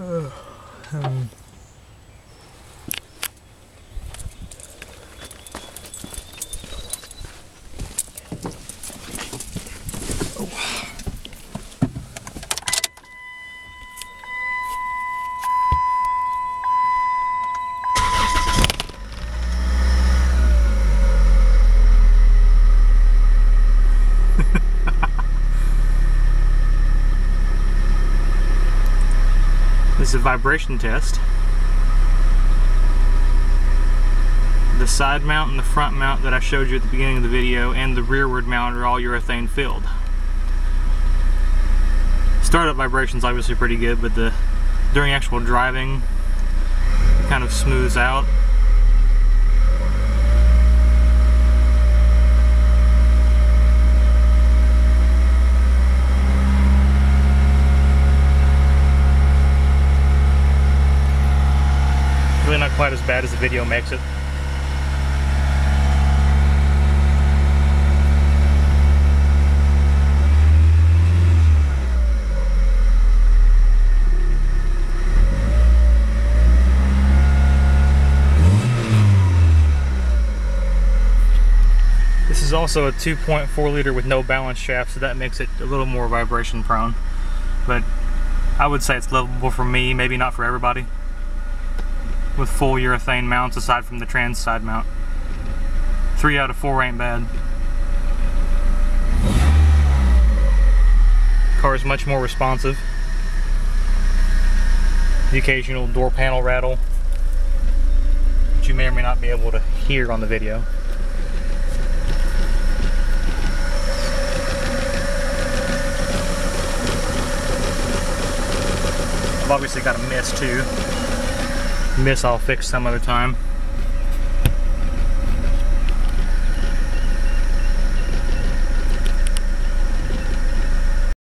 um, This is a vibration test. The side mount and the front mount that I showed you at the beginning of the video and the rearward mount are all urethane filled. Startup vibration's obviously pretty good, but the during actual driving it kind of smooths out. Really not quite as bad as the video makes it. This is also a 2.4 liter with no balance shaft, so that makes it a little more vibration prone. But I would say it's livable for me, maybe not for everybody with full urethane mounts aside from the trans side mount. Three out of four ain't bad. Car is much more responsive. The occasional door panel rattle, which you may or may not be able to hear on the video. I've obviously got a miss too miss I'll fix some other time.